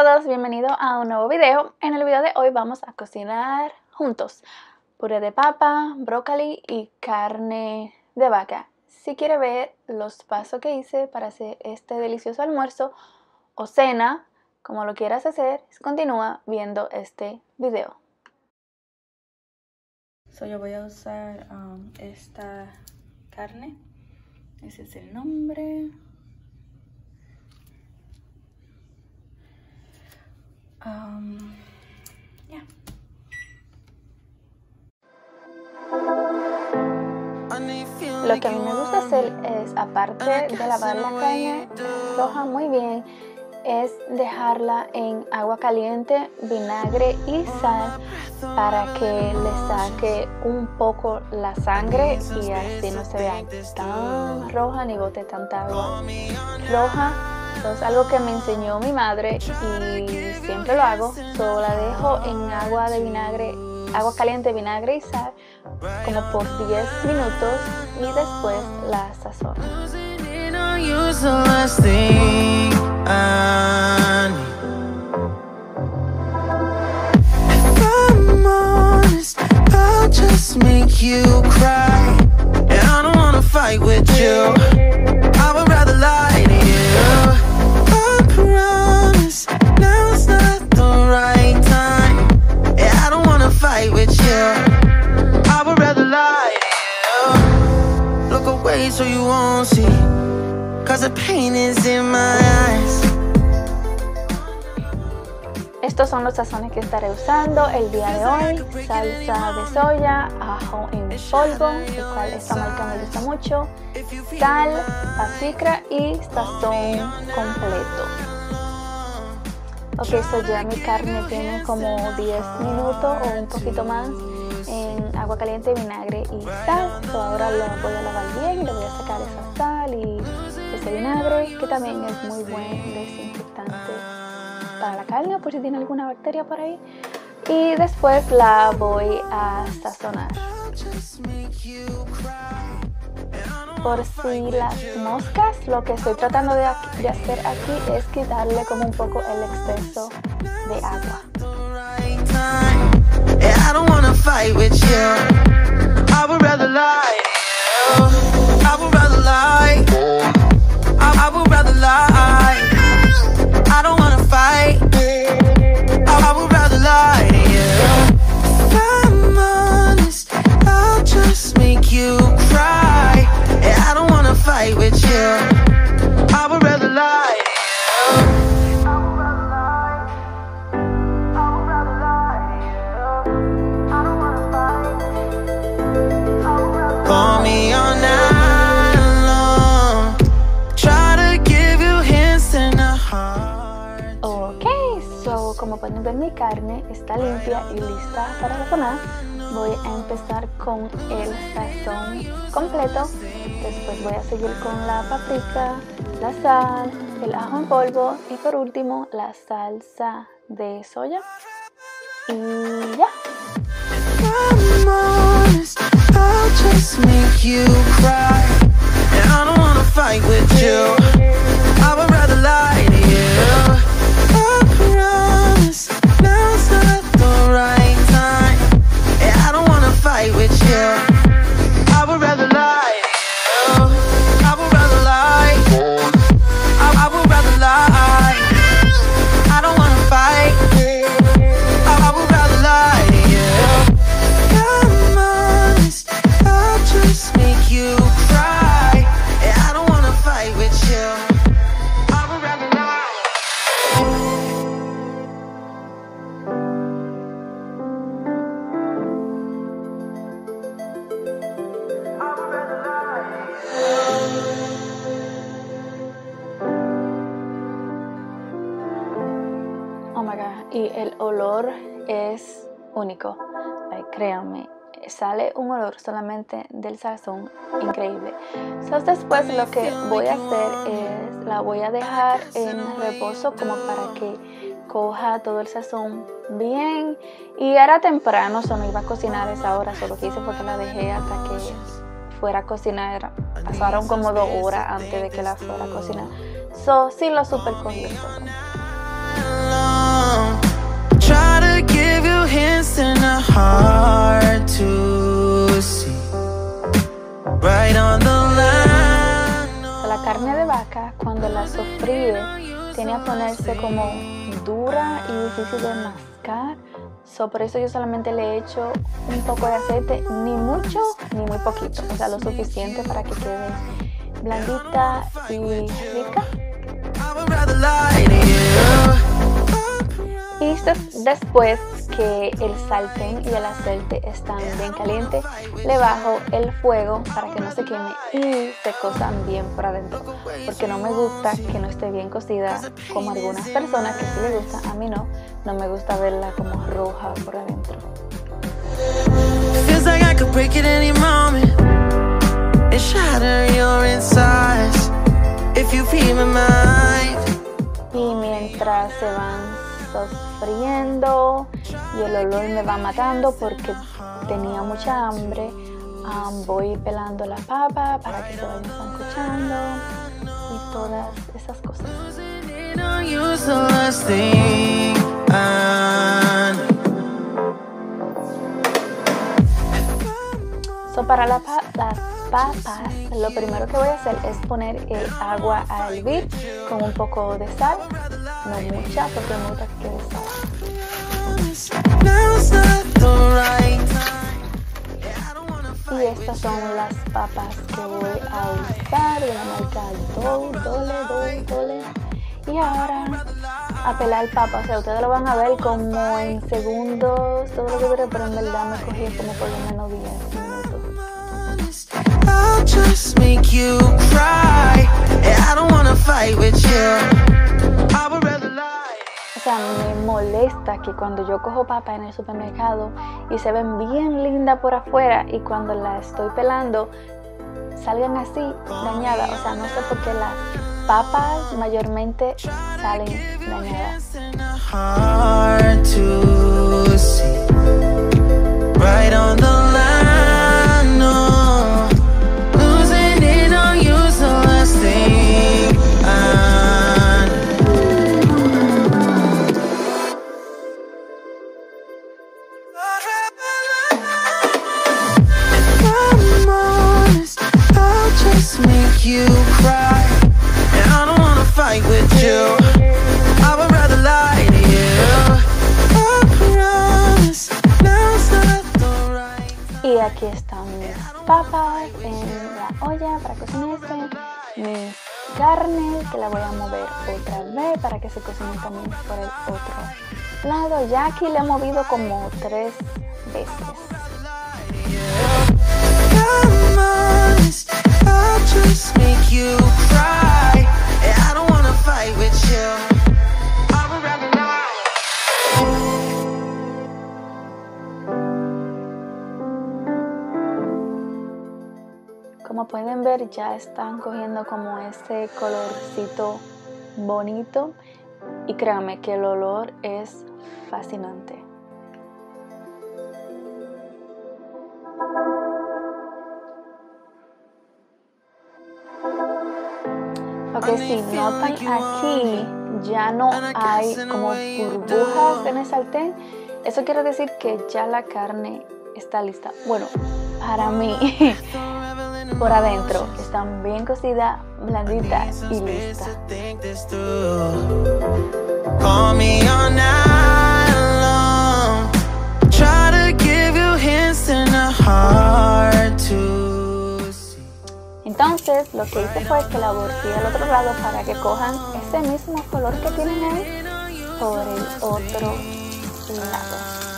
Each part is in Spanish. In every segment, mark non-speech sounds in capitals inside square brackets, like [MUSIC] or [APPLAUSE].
Todos, bienvenidos a un nuevo video. En el video de hoy vamos a cocinar juntos puré de papa, brócoli y carne de vaca. Si quiere ver los pasos que hice para hacer este delicioso almuerzo o cena, como lo quieras hacer, continúa viendo este video. So, yo voy a usar um, esta carne, ese es el nombre. Um, Lo que a mí me gusta hacer es, aparte de lavar la carne roja muy bien, es dejarla en agua caliente, vinagre y sal para que le saque un poco la sangre y así no se vea tan roja ni bote tanta agua. Roja es algo que me enseñó mi madre y siempre lo hago. Solo la dejo en agua de vinagre, agua caliente, vinagre y sal, como por 10 minutos y después la sazono. Estos son los sazones que estaré usando el día de hoy. Salsa de soya, ajo en polvo, el cual esta marca me gusta mucho, sal, azúcar y sazón completo. Ok, so ya mi carne tiene como 10 minutos o un poquito más en agua caliente, vinagre y sal. ahora lo voy a lavar bien y le voy a sacar esa sal y vinagre, que también es muy buen desinfectante para la carne, por si tiene alguna bacteria por ahí. Y después la voy a sazonar. Por si las moscas, lo que estoy tratando de, hacer aquí es quitarle como un poco el exceso de agua. I. ver mi carne está limpia y lista para sazonar. Voy a empezar con el sazón completo. Después voy a seguir con la paprika, la sal, el ajo en polvo y por último la salsa de soya. Y ya. Único. créanme, sale un olor solamente del sazón increíble. Entonces después lo que voy a hacer es la voy a dejar en reposo como para que coja todo el sazón bien. Y era temprano, solo iba a cocinar esa hora, solo que hice porque la dejé hasta que fuera a cocinar. Pasaron como dos horas antes de que la fuera a cocinar. So, sí lo super con el sazón. La carne de vaca, cuando la sofríe, tiene a ponerse como dura y difícil de mascar. So, por eso yo solamente le he hecho un poco de aceite, ni mucho ni muy poquito, o sea, lo suficiente para que quede blandita y rica. Y después que el sartén y el aceite están bien calientes, le bajo el fuego para que no se queme y se cosan bien por adentro. Porque no me gusta que no esté bien cocida como algunas personas que sí le gusta, a mí no. No me gusta verla como roja por adentro. Y mientras se van sofriendo y el olor me va matando porque tenía mucha hambre. voy pelando la papa para que se vayan sancochando y todas esas cosas. So para la, las papas, lo primero que voy a hacer es poner el agua a hervir con un poco de sal no mucha porque me gusta que y estas son las papas que voy a usar de la marca Dole, Dole, Dole, Y ahora a pelar papas, o sea, ustedes lo van a ver como en segundos, todo lo que dure, pero en verdad me cogí como por lo menos 10 minutos. Me molesta que cuando yo cojo papa en el supermercado y se ven bien lindas por afuera y cuando la estoy pelando salgan así dañadas. O sea, no sé por qué las papas mayormente salen dañadas. Y aquí están mis papas en la olla para cocinarse, mis carnes que la voy a mover otra vez para que se cocinen también por el otro lado. Ya aquí le he movido como tres veces. Ya están cogiendo como ese colorcito bonito y créanme que el olor es fascinante. Ok, si notan aquí ya no hay como burbujas en el sartén, eso quiere decir que ya la carne está lista. Bueno, para mí [LAUGHS] por adentro están bien cocida, blandita y lista. Entonces lo que hice fue que la volteé al otro lado para que cojan ese mismo color que tienen ahí por el otro lado.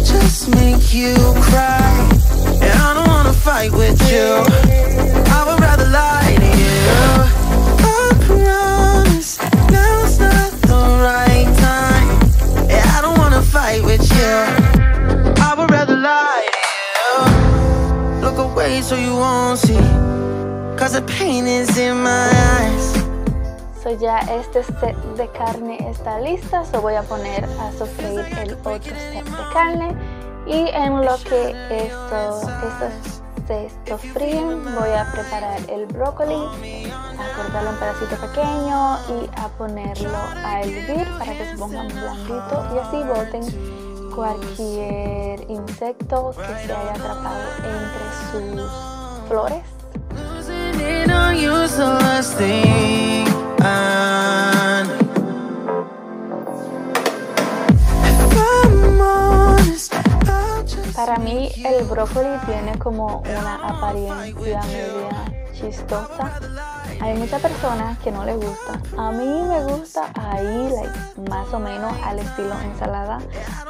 Just make you cry. And I don't wanna fight with you. I would rather lie to you. I promise not the right time. I don't wanna fight with you. I would rather lie to you. Look away so you won't see. Cause the pain is in my eyes. Ya este set de carne está lista, so voy a poner a sofreír el otro set de carne. Y en lo que esto, estos se sofríen voy a preparar el brócoli, a cortarlo en pedacito pequeño y a ponerlo a hervir para que se pongan blandito. Y así boten cualquier insecto que se haya atrapado entre sus flores. Para mí el brócoli tiene como una apariencia media chistosa. Hay muchas personas que no les gusta. A mí me gusta ahí, más o menos al estilo ensalada.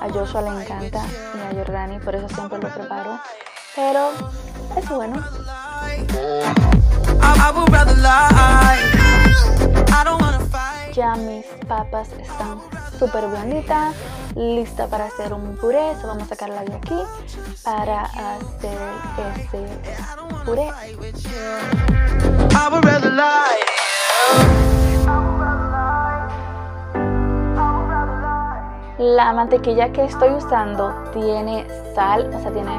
A Joshua le encanta y a Jordani, por eso siempre lo preparo. Pero es bueno. Ya mis papas están súper blanditas, lista para hacer un puré. So vamos a sacarla de aquí para hacer ese puré. La mantequilla que estoy usando tiene sal, o sea, tiene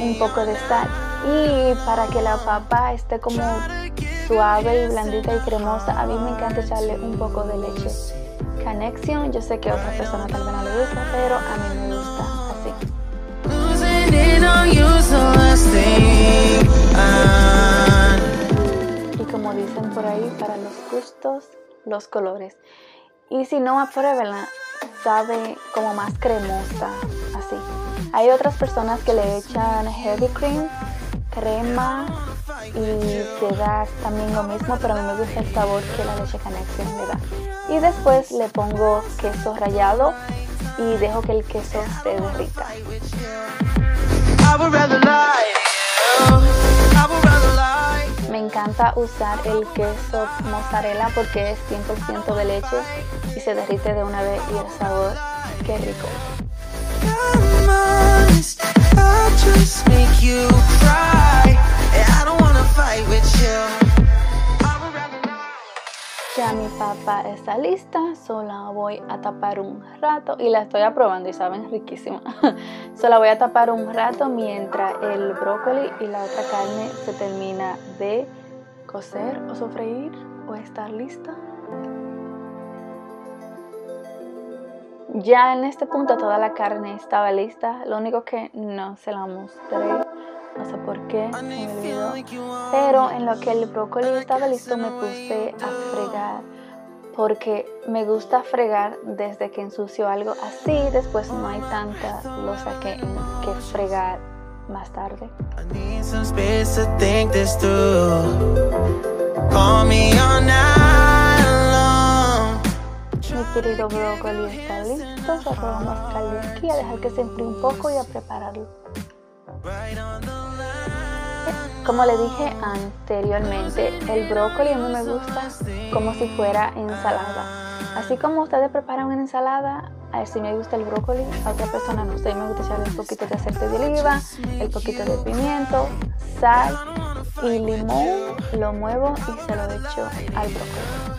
un poco de sal. Y para que la papa esté como suave y blandita y cremosa, a mí me encanta echarle un poco de leche Connection. Yo sé que a otras personas tal vez no le gusta, pero a mí me gusta así. Y como dicen por ahí, para los gustos, los colores. Y si no, pruébenla, sabe como más cremosa, así. Hay otras personas que le echan heavy cream, crema y queda también lo mismo, pero a mí me gusta el sabor que la leche Connection le da. Y después le pongo queso rallado y dejo que el queso se derrita. Me encanta usar el queso mozzarella porque es 100% de leche y se derrite de una vez y el sabor, qué rico. Ya mi papa está lista, solo voy a tapar un rato y la estoy aprobando y saben riquísima. [LAUGHS] solo voy a tapar un rato mientras el brócoli y la otra carne se termina de cocer o sofreír o estar lista. Ya en este punto toda la carne estaba lista, lo único que no se la mostré no sé por qué, se me olvidó. Pero en lo que el brócoli estaba listo me puse a fregar porque me gusta fregar desde que ensucio algo así, después no hay tanta losa que, que fregar más tarde. Mi querido brócoli está listo, vamos a sacarlo aquí, a dejar que se enfríe un poco y a prepararlo. Como le dije anteriormente, el brócoli a mí me gusta como si fuera ensalada. Así como ustedes preparan una ensalada, a ver me gusta el brócoli, a otra persona no sé, me gusta echarle un poquito de aceite de oliva, el poquito de pimiento, sal y limón, lo muevo y se lo echo al brócoli.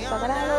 haya